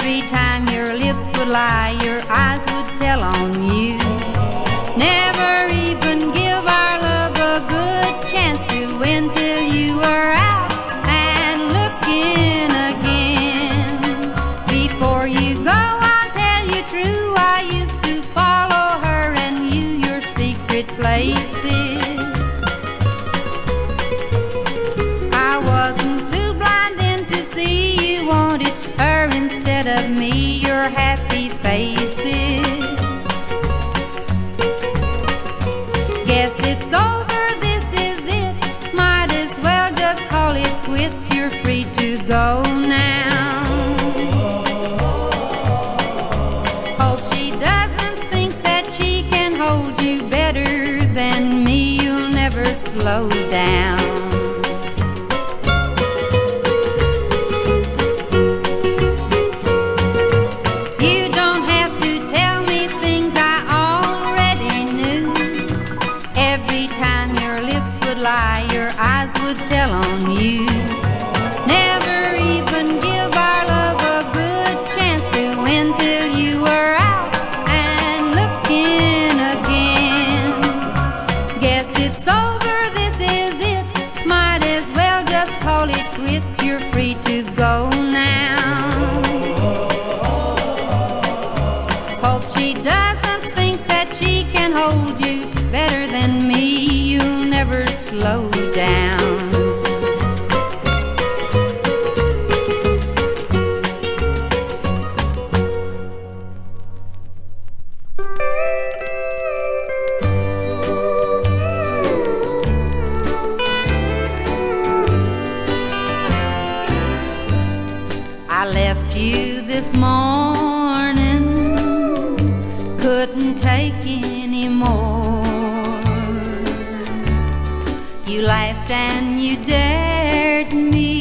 Every time your lips would lie, your eyes would tell on you. Never even give our love a good chance to win till you were out faces. Guess it's over, this is it. Might as well just call it quits, you're free to go now. Hope she doesn't think that she can hold you better than me, you'll never slow down. Left you this morning, couldn't take any more. You laughed and you dared me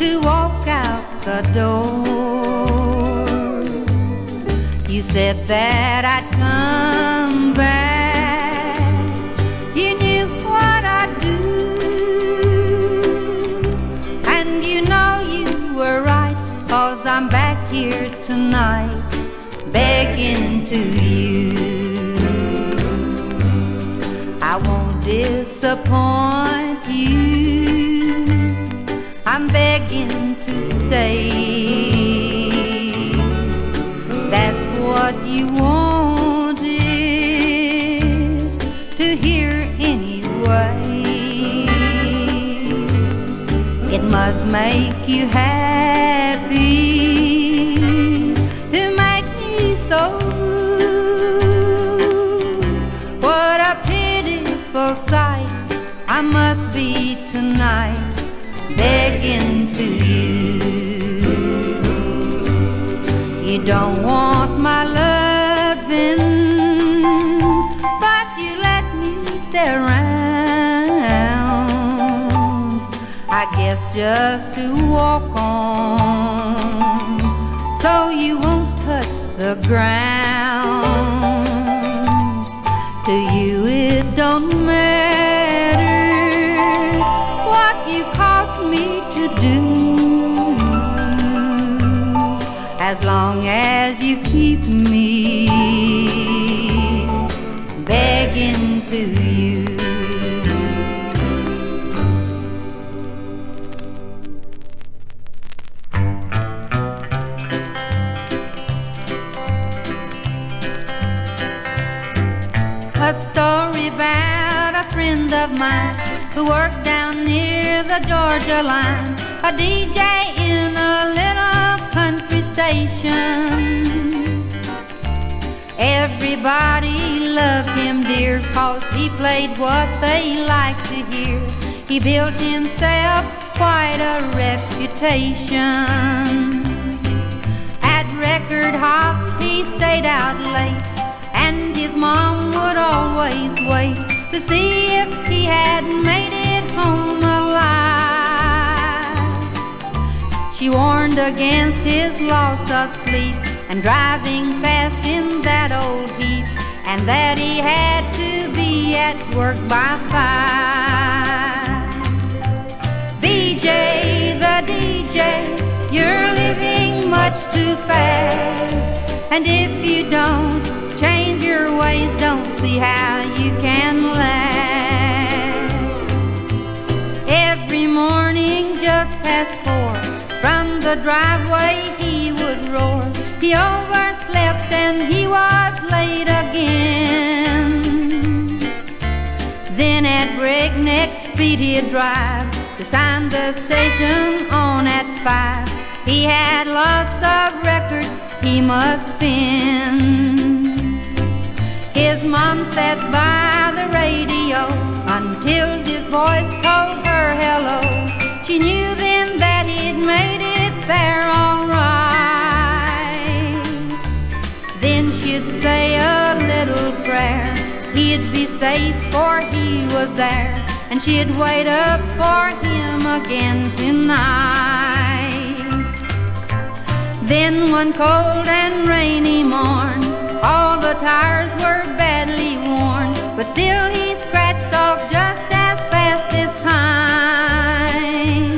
to walk out the door. You said that I'd to you. I won't disappoint you. I'm begging to stay. That's what you wanted to hear anyway. It must make you happy I must be tonight, begging to you. You don't want my loving, but you let me stay around. I guess just to walk on, so you won't touch the ground. Keep me begging to you. A story about a friend of mine who worked down near the Georgia line, a DJ in a little country station. Everybody loved him dear cause he played what they liked to hear. He built himself quite a reputation. At record hops, he stayed out late. And his mom would always wait to see if he had made it home alive. She warned against his loss of sleep and driving fast in that old heap, and that he had to be at work by five. BJ the DJ, you're living much too fast, and if you don't change your ways, don't see how you can last. Every morning just past four, from the driveway he would roar. He overslept and he was late again. Then at breakneck speed he'd drive to sign the station on at five. He had lots of records he must spin. His mom sat by the radio until his voice told her hello. Safe for he was there. And she'd wait up for him again tonight. Then one cold and rainy morn, all the tires were badly worn, but still he scratched off just as fast this time.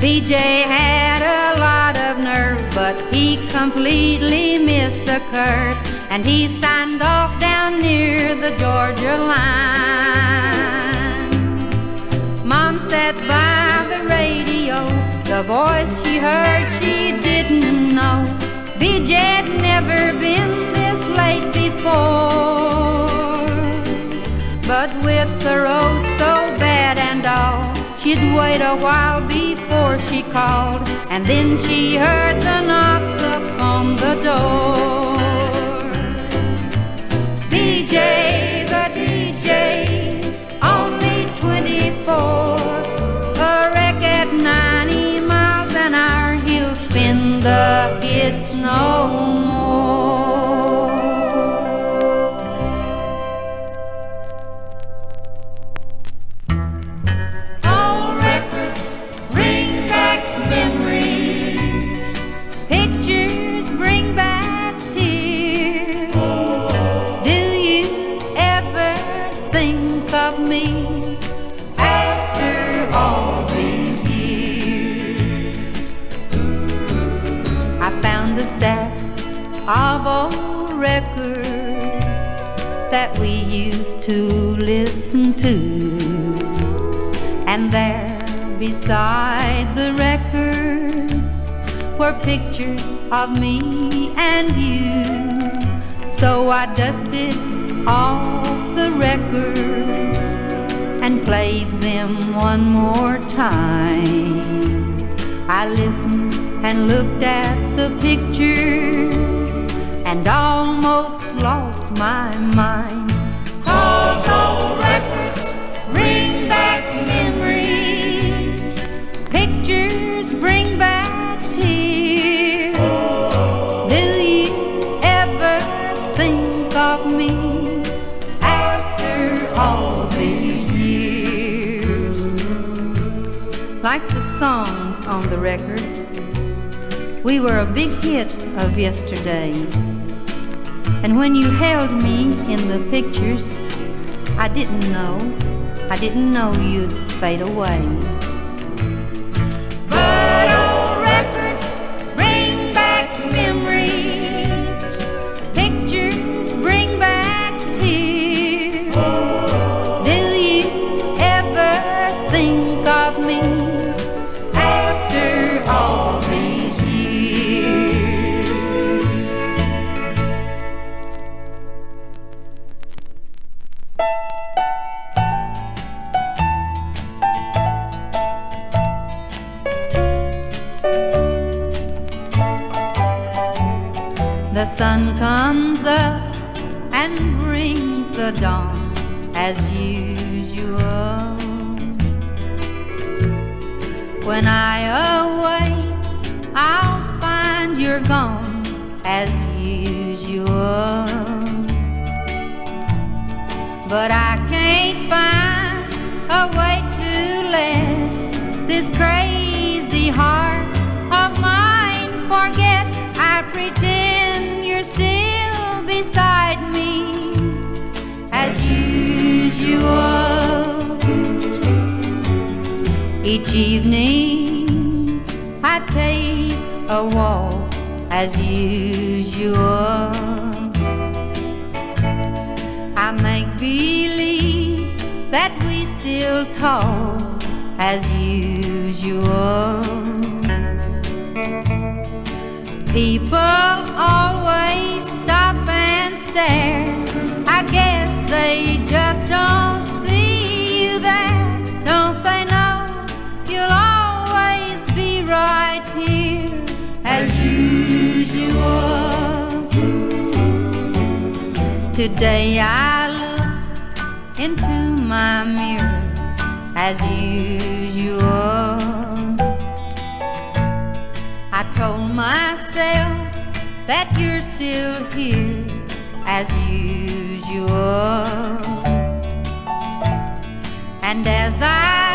BJ had a lot of nerve, but he completely missed the curve, and he signed off down near the Georgia line. Mom sat by the radio, the voice she heard she didn't know. BJ'd never been this late before. But with the road so bad and all, she'd wait a while before she called. And then she heard the knock upon the door. BJ, the DJ, only 24. A wreck at 90 miles an hour, he'll spin the hits no. Of old records that we used to listen to. And there beside the records were pictures of me and you. So I dusted off the records and played them one more time. I listened and looked at the pictures and almost lost my mind. Cause old records bring back memories, pictures bring back tears. Do you ever think of me after all these years? Like the songs on the records, we were a big hit of yesterday. And when you held me in the pictures, I didn't know, I didn't know you'd fade away. sun comes up and brings the dawn as usual. When I awake, I'll find you're gone as usual. But I can't find a way to let this crazy heart. Each evening I take a walk as usual. I make believe that we still talk as usual. People always stop and stare. I guess they Today I looked into my mirror as usual. I told myself that you're still here as usual. And as I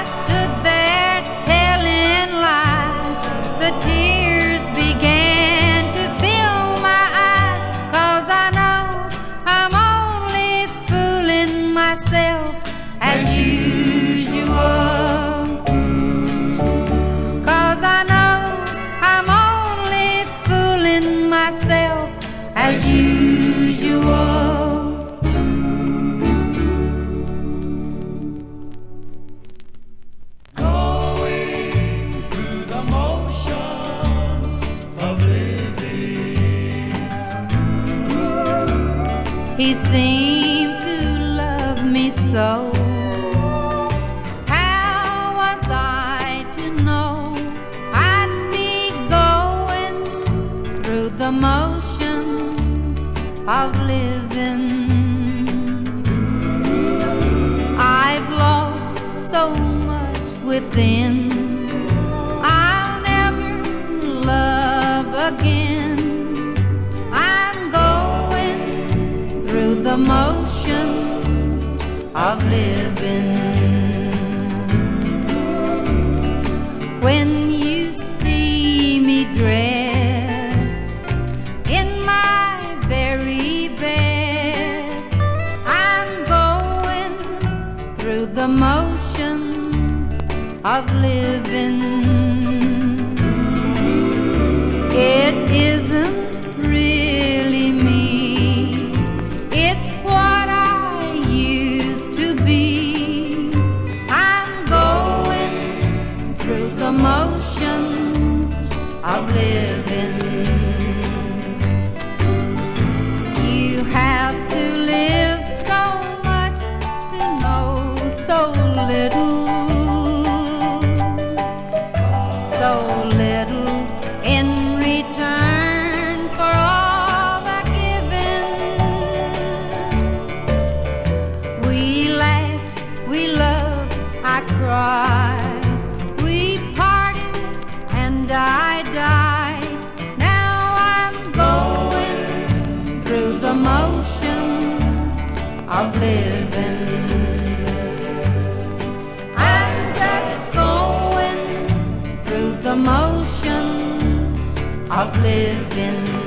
seen. the motions of living. living. I'm just going through the motions of living.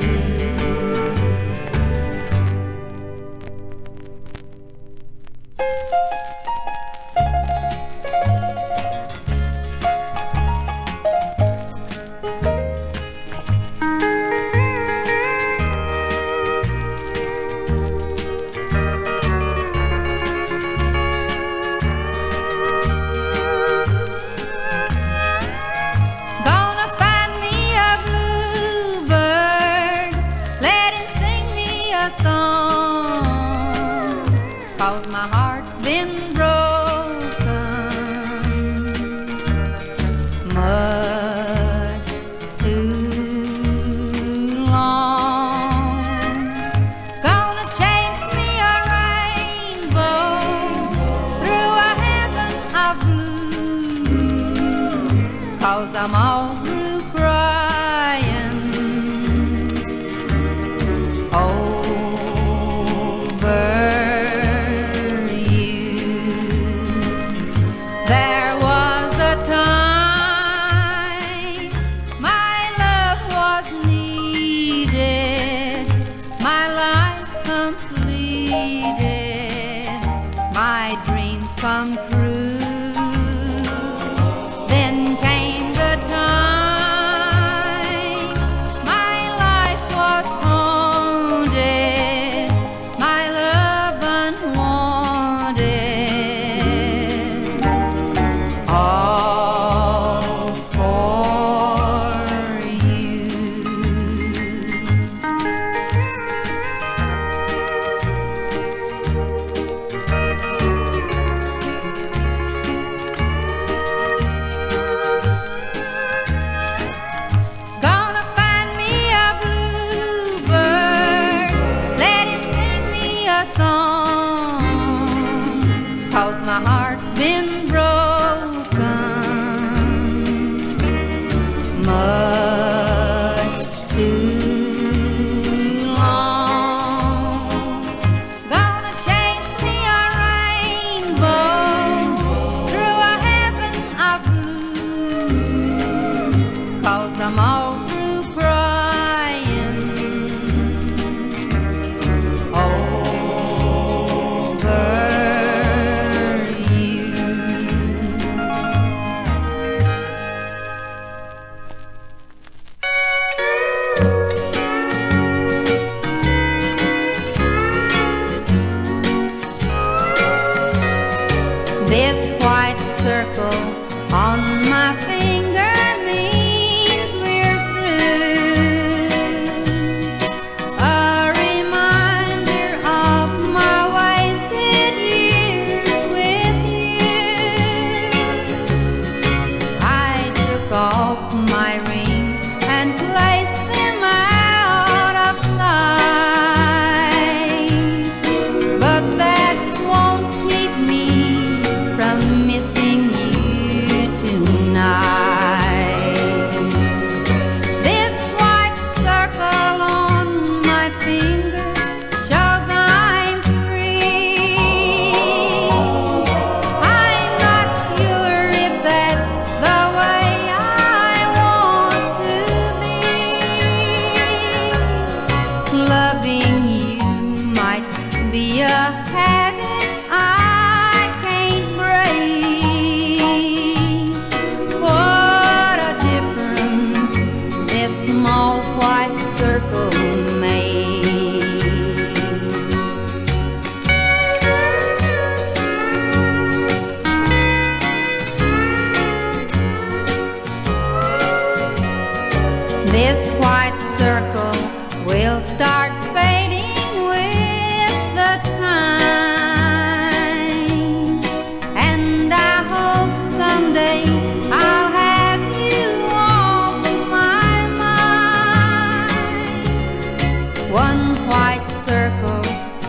One white circle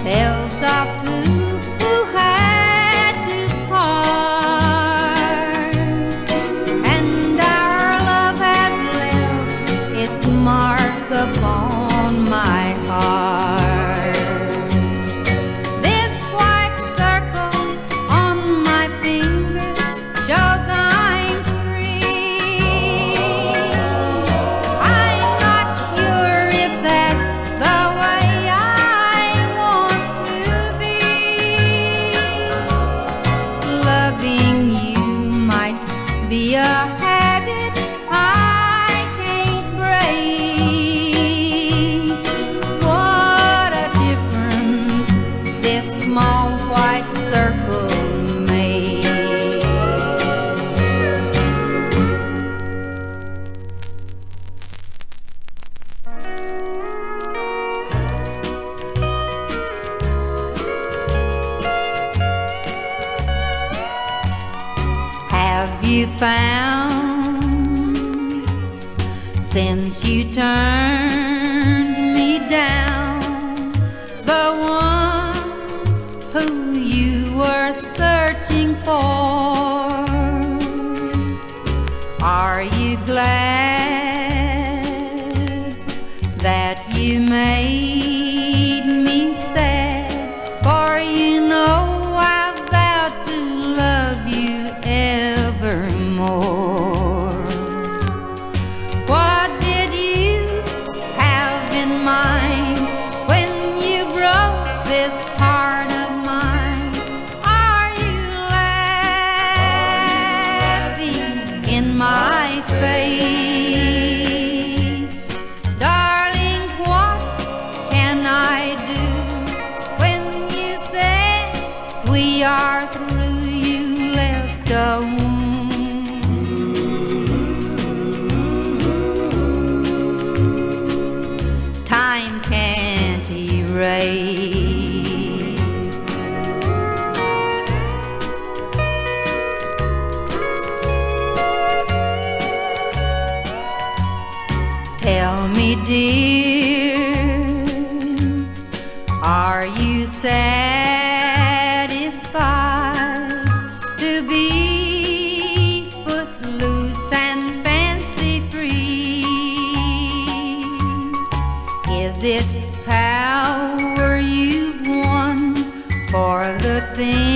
tells of two found since you turned.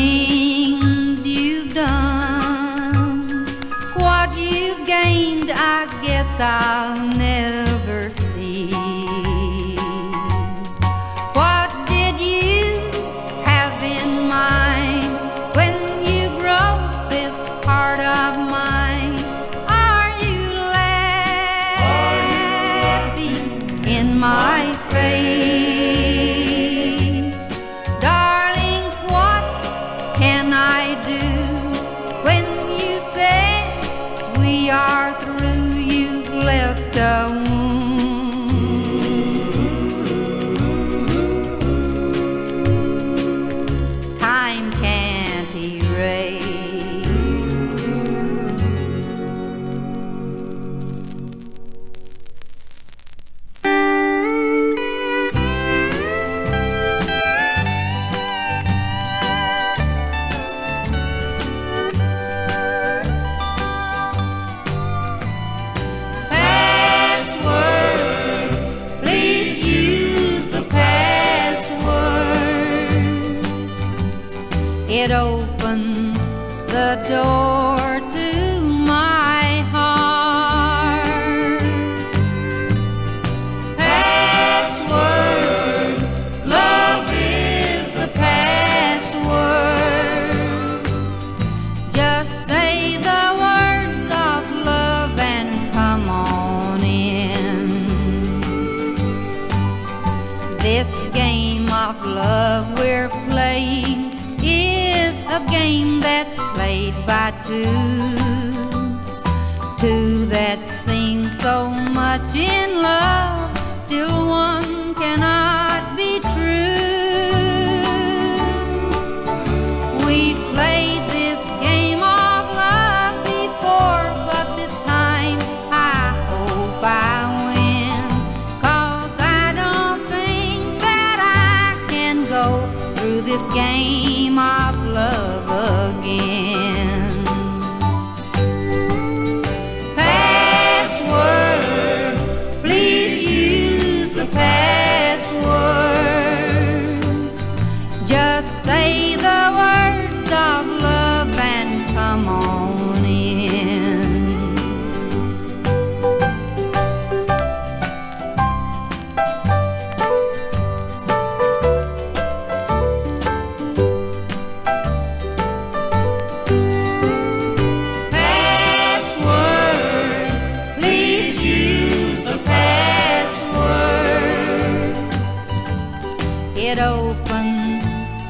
things you've done. What you've gained, I guess I'll never.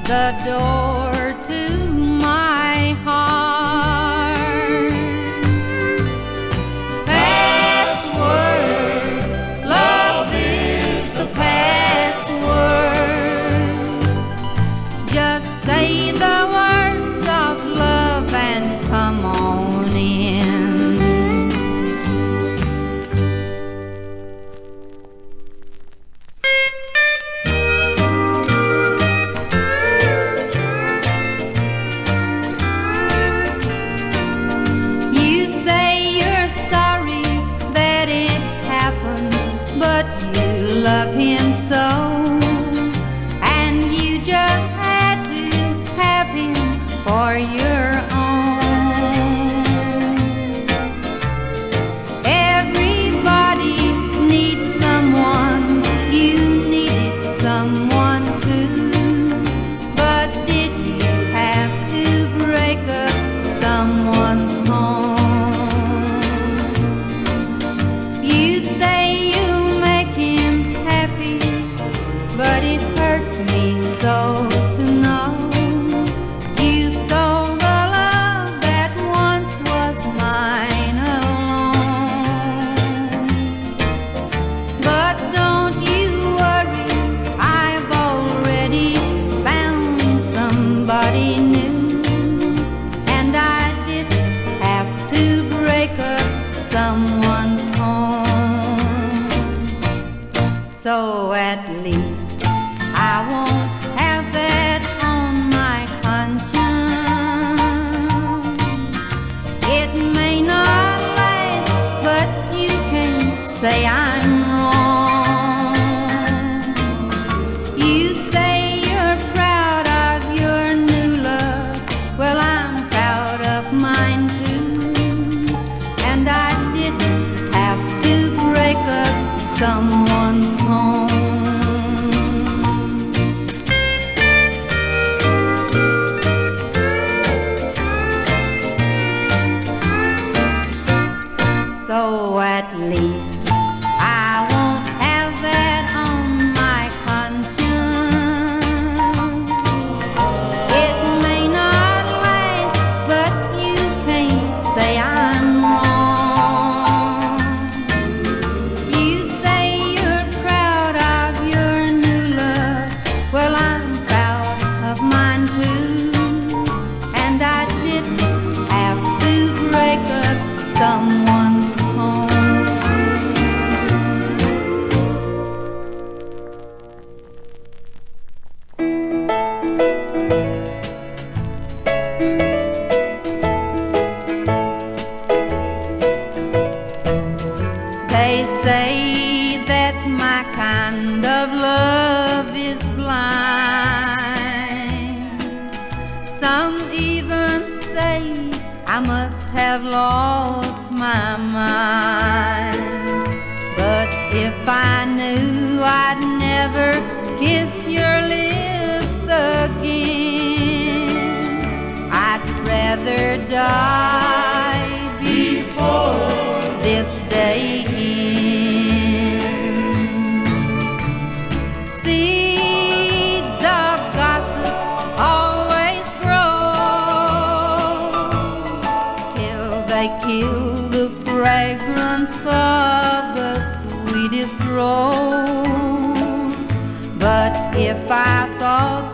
the door.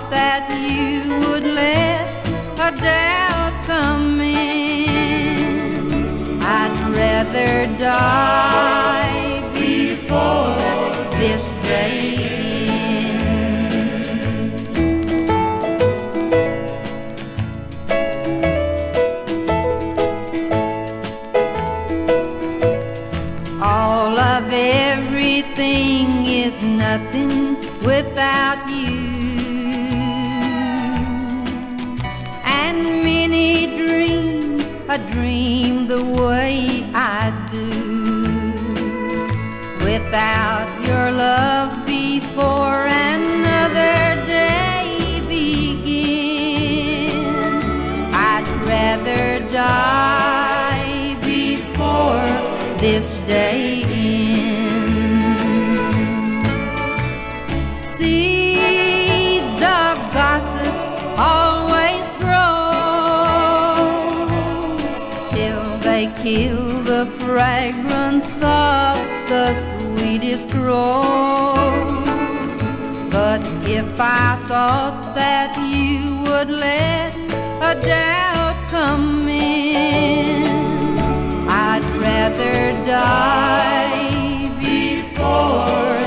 that you would let a doubt come in. I'd rather die. But if I thought that you would let a doubt come in, I'd rather die before.